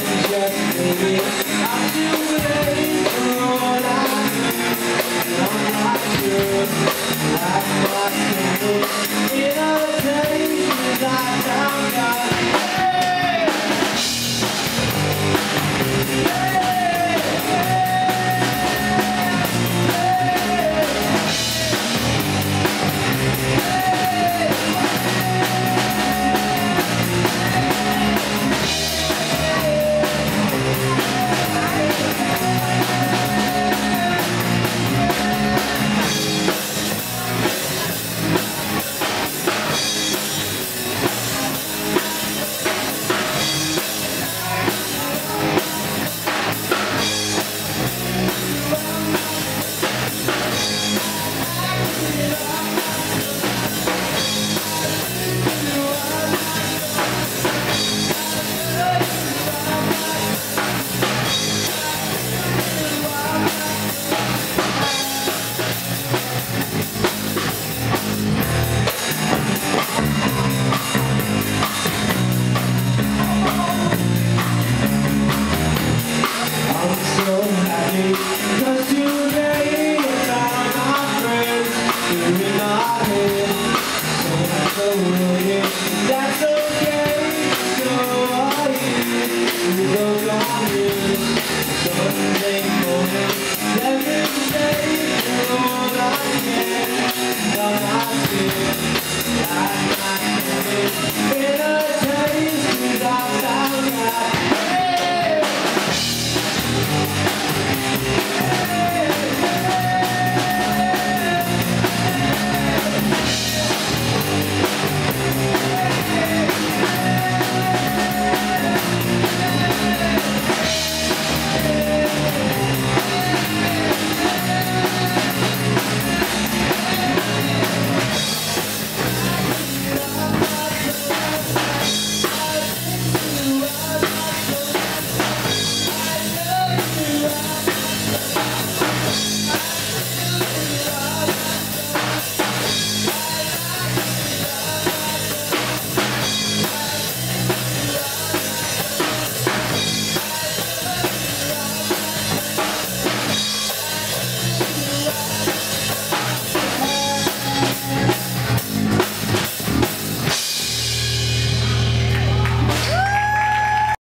just me.